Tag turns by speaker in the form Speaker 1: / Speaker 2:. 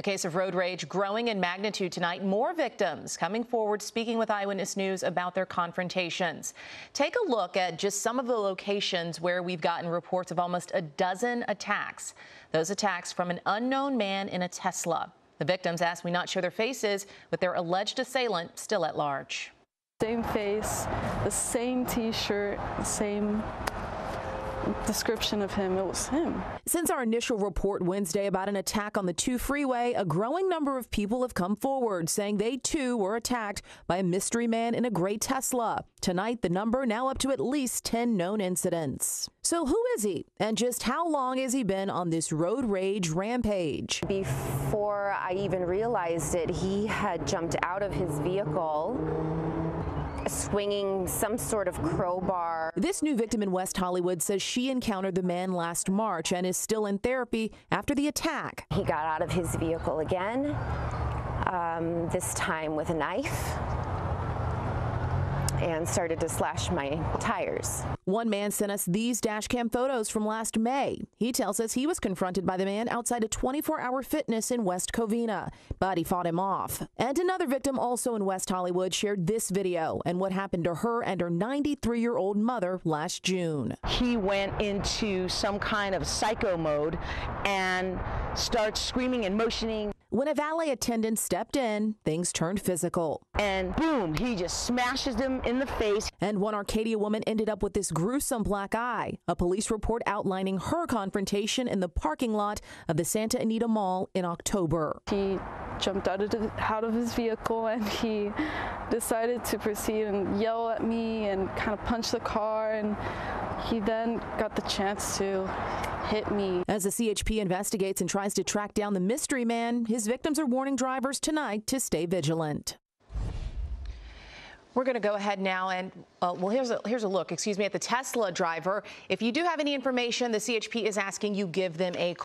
Speaker 1: A case of road rage growing in magnitude tonight. More victims coming forward speaking with Eyewitness News about their confrontations. Take a look at just some of the locations where we've gotten reports of almost a dozen attacks. Those attacks from an unknown man in a Tesla. The victims asked we not show their faces with their alleged assailant still at large.
Speaker 2: Same face, the same t-shirt, same description of him, it was him.
Speaker 1: Since our initial report Wednesday about an attack on the 2 freeway, a growing number of people have come forward saying they too were attacked by a mystery man in a gray Tesla. Tonight, the number now up to at least 10 known incidents. So who is he? And just how long has he been on this road rage rampage?
Speaker 3: Before I even realized it, he had jumped out of his vehicle swinging some sort of crowbar.
Speaker 1: This new victim in West Hollywood says she encountered the man last March and is still in therapy after the attack.
Speaker 3: He got out of his vehicle again, um, this time with a knife and started to slash my tires.
Speaker 1: One man sent us these dashcam photos from last May. He tells us he was confronted by the man outside a 24-hour fitness in West Covina, but he fought him off. And another victim also in West Hollywood shared this video and what happened to her and her 93-year-old mother last June.
Speaker 4: He went into some kind of psycho mode and starts screaming and motioning.
Speaker 1: When a valet attendant stepped in, things turned physical.
Speaker 4: And boom, he just smashes him in the face.
Speaker 1: And one Arcadia woman ended up with this gruesome black eye. A police report outlining her confrontation in the parking lot of the Santa Anita Mall in October.
Speaker 2: He jumped out of, the, out of his vehicle and he decided to proceed and yell at me and kind of punch the car and he then got the chance to hit me.
Speaker 1: As the CHP investigates and tries to track down the mystery man, his victims are warning drivers tonight to stay vigilant. We're going to go ahead now and, uh, well, here's a, here's a look, excuse me, at the Tesla driver. If you do have any information, the CHP is asking you give them a call.